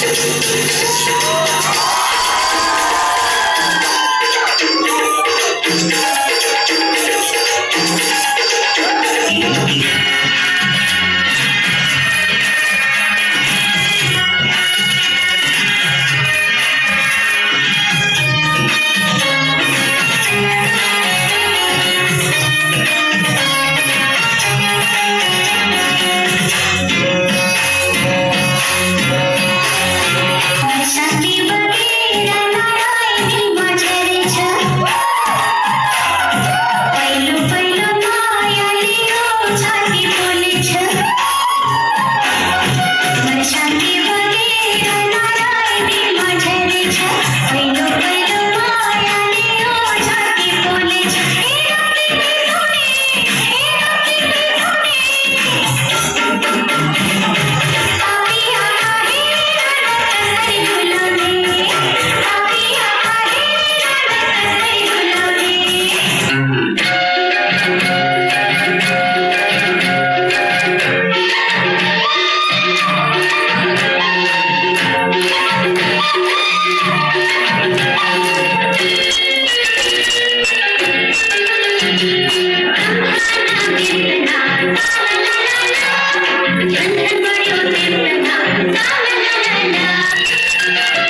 Come on. Thank you.